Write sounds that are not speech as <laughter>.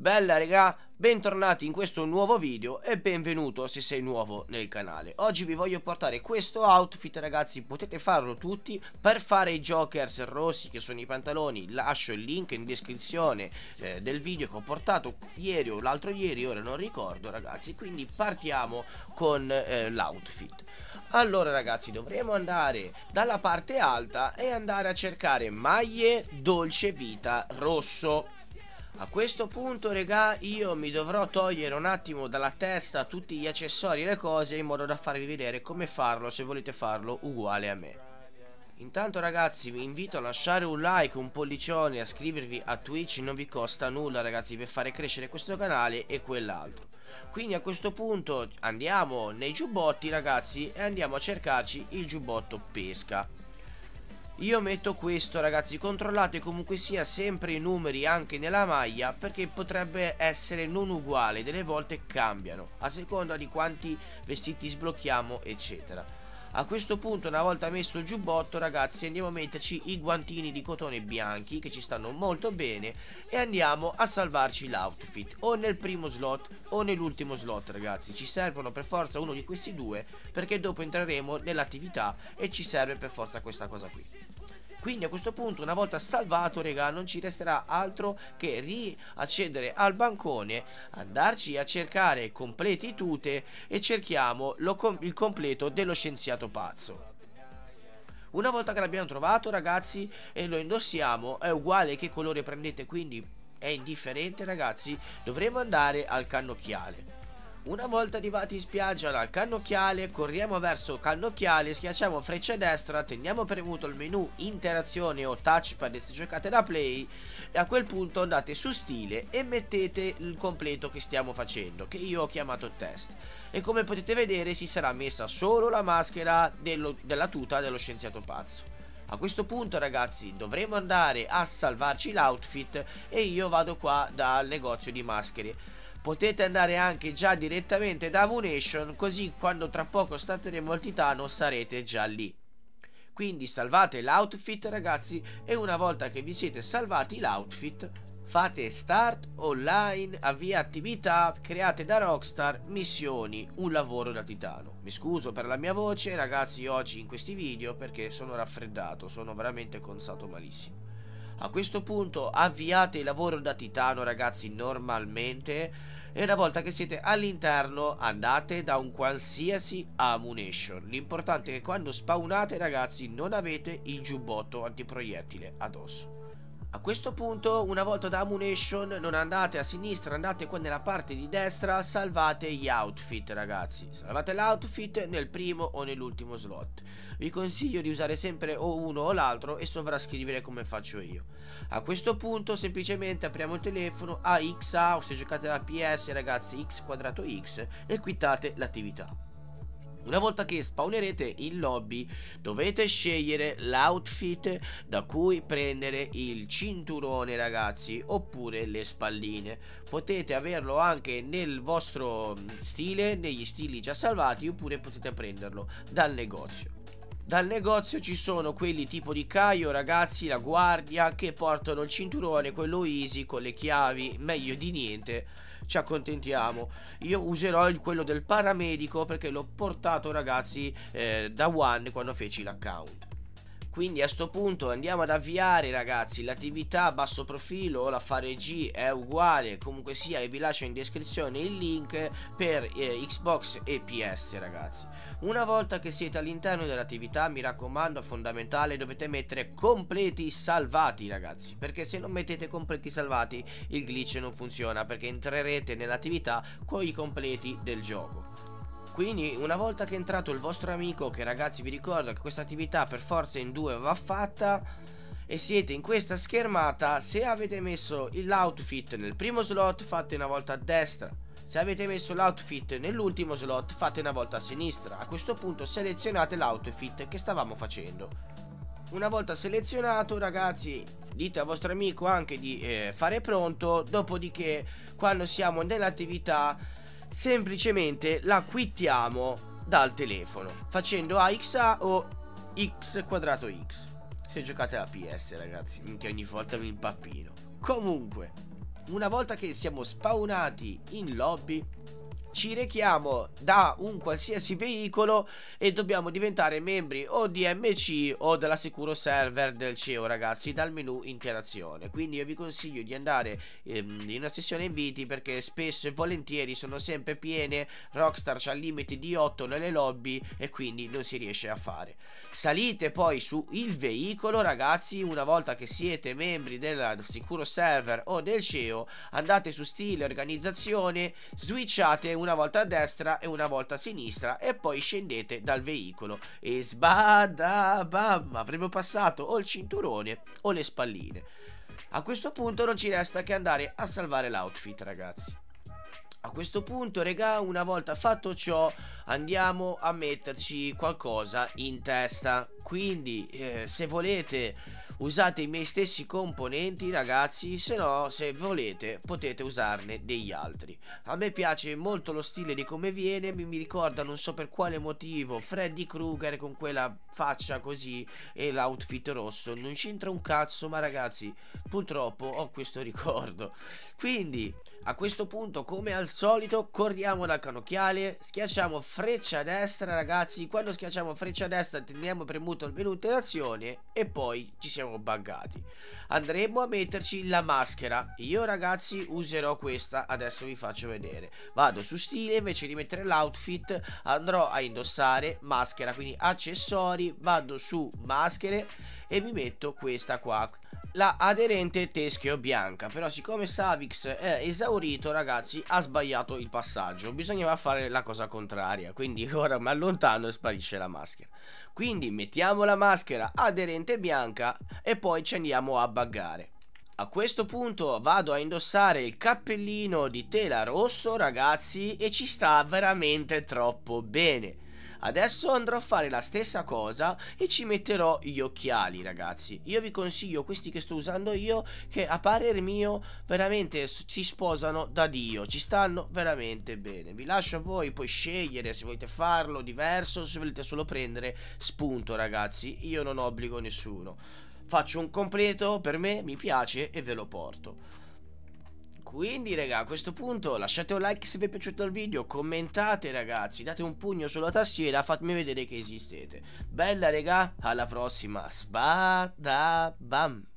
Bella regà, bentornati in questo nuovo video e benvenuto se sei nuovo nel canale. Oggi vi voglio portare questo outfit ragazzi, potete farlo tutti Per fare i jokers rossi che sono i pantaloni. Lascio il link in descrizione eh, del video che ho portato ieri o l'altro ieri, ora non ricordo ragazzi. Quindi partiamo con eh, l'outfit. Allora ragazzi dovremo andare dalla parte alta e andare a cercare maglie dolce vita rosso a questo punto, regà, io mi dovrò togliere un attimo dalla testa tutti gli accessori e le cose in modo da farvi vedere come farlo se volete farlo uguale a me. Intanto ragazzi vi invito a lasciare un like, un pollicione, a iscrivervi a Twitch, non vi costa nulla ragazzi per fare crescere questo canale e quell'altro. Quindi a questo punto andiamo nei giubbotti ragazzi e andiamo a cercarci il giubbotto pesca. Io metto questo ragazzi. Controllate comunque sia sempre i numeri anche nella maglia Perché potrebbe essere non uguale Delle volte cambiano A seconda di quanti vestiti sblocchiamo eccetera a questo punto una volta messo il giubbotto ragazzi andiamo a metterci i guantini di cotone bianchi che ci stanno molto bene e andiamo a salvarci l'outfit o nel primo slot o nell'ultimo slot ragazzi. Ci servono per forza uno di questi due perché dopo entreremo nell'attività e ci serve per forza questa cosa qui quindi a questo punto una volta salvato regà non ci resterà altro che riaccedere al bancone Andarci a cercare completi tute e cerchiamo com il completo dello scienziato pazzo. Una volta che l'abbiamo trovato ragazzi e lo indossiamo è uguale che colore prendete quindi è indifferente ragazzi dovremo andare al cannocchiale una volta arrivati in spiaggia dal cannocchiale, corriamo verso cannocchiale, schiacciamo freccia destra, teniamo premuto il menu interazione o touchpad se giocate da play e a quel punto andate su stile e mettete il completo che stiamo facendo, che io ho chiamato test. E come potete vedere si sarà messa solo la maschera dello, della tuta dello scienziato pazzo. A questo punto ragazzi dovremo andare a salvarci l'outfit e io vado qua dal negozio di maschere potete andare anche già direttamente da Amunation così quando tra poco starteremo al Titano sarete già lì. Quindi salvate l'outfit ragazzi e una volta che vi siete salvati l'outfit fate start online avvia attività create da Rockstar missioni un lavoro da titano. Mi scuso per la mia voce ragazzi oggi in questi video perché sono raffreddato sono veramente consato malissimo a questo punto avviate il lavoro da titano ragazzi normalmente e una volta che siete all'interno andate da un qualsiasi ammunition. L'importante è che quando spawnate ragazzi non avete il giubbotto antiproiettile addosso. A questo punto, una volta da Ammunition, non andate a sinistra, andate qua nella parte di destra, salvate gli outfit ragazzi. Salvate l'outfit nel primo o nell'ultimo slot. Vi consiglio di usare sempre o uno o l'altro e sovrascrivere come faccio io. A questo punto semplicemente apriamo il telefono a XA o se giocate alla PS ragazzi X quadrato X e quittate l'attività. Una volta che spawnerete in lobby dovete scegliere l'outfit da cui prendere il cinturone ragazzi oppure le spalline. Potete averlo anche nel vostro stile negli stili già salvati oppure potete prenderlo dal negozio. Dal negozio ci sono quelli tipo di Caio, ragazzi, la guardia, che portano il cinturone, quello easy, con le chiavi, meglio di niente ci accontentiamo. Io userò quello del paramedico perché l'ho portato ragazzi eh, da One quando feci l'account quindi a sto punto andiamo ad avviare ragazzi l'attività a basso profilo la fare G è uguale comunque sia e vi lascio in descrizione il link per eh, Xbox e PS ragazzi. Una volta che siete all'interno dell'attività mi raccomando fondamentale dovete mettere completi salvati ragazzi perché se non mettete completi salvati il glitch non funziona perché entrerete nell'attività con i completi del gioco quindi una volta che è entrato il vostro amico Che ragazzi vi ricordo che questa attività per forza in due va fatta E siete in questa schermata Se avete messo l'outfit nel primo slot fate una volta a destra. Se avete messo l'outfit nell'ultimo slot fate una volta a sinistra. A questo punto selezionate l'outfit che stavamo facendo. Una volta selezionato ragazzi dite al vostro amico anche di eh, fare pronto. Dopodiché quando siamo nell'attività semplicemente la quittiamo dal telefono facendo AXA o X quadrato X. Se giocate alla PS ragazzi minchia ogni volta mi impappino. Comunque una volta che siamo spawnati in lobby ci rechiamo da un qualsiasi veicolo e dobbiamo diventare membri o di MC o della Sicuro Server del CEO ragazzi dal menu interazione. Quindi io vi consiglio di andare ehm, in una sessione inviti perché spesso e volentieri sono sempre piene Rockstar c'ha limiti di 8 nelle lobby e quindi non si riesce a fare. Salite poi su il veicolo ragazzi una volta che siete membri del Sicuro Server o del CEO andate su stile organizzazione switchate una volta a destra e una volta a sinistra e poi scendete dal veicolo. E sbada bam avremo passato o il cinturone o le spalline. A questo punto non ci resta che andare a salvare l'outfit ragazzi. A questo punto, regà, una volta fatto ciò, andiamo a metterci qualcosa in testa. Quindi, eh, se volete usate i miei stessi componenti ragazzi se no se volete potete usarne degli altri. A me piace molto lo stile di come viene mi, mi ricorda non so per quale motivo Freddy Krueger con quella faccia così e l'outfit rosso. Non c'entra un cazzo ma ragazzi purtroppo ho questo ricordo. Quindi a questo punto come al solito corriamo dal canocchiale schiacciamo freccia a destra ragazzi. Quando schiacciamo freccia a destra teniamo premuto il menu interazione e poi ci siamo buggati. Andremo a metterci la maschera. Io ragazzi userò questa. Adesso vi faccio vedere. Vado su stile invece di mettere l'outfit andrò a indossare maschera. Quindi accessori vado su maschere e mi metto questa qua la aderente teschio bianca. Però siccome Savix è esaurito ragazzi ha sbagliato il passaggio. Bisognava fare la cosa contraria. Quindi <laughs> ora mi allontano e sparisce la maschera. Quindi mettiamo la maschera aderente bianca e poi ci andiamo a buggare. A questo punto vado a indossare il cappellino di tela rosso ragazzi e ci sta veramente troppo bene Adesso andrò a fare la stessa cosa e ci metterò gli occhiali ragazzi. Io vi consiglio questi che sto usando io che a parer mio veramente si sposano da Dio Ci stanno veramente bene. Vi lascio a voi poi scegliere se volete farlo diverso Se volete solo prendere spunto ragazzi. Io non obbligo nessuno. Faccio un completo per me, mi piace e ve lo porto quindi raga a questo punto lasciate un like se vi è piaciuto il video Commentate ragazzi Date un pugno sulla tastiera Fatemi vedere che esistete. Bella raga Alla prossima. Sbada bam